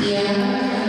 Yeah.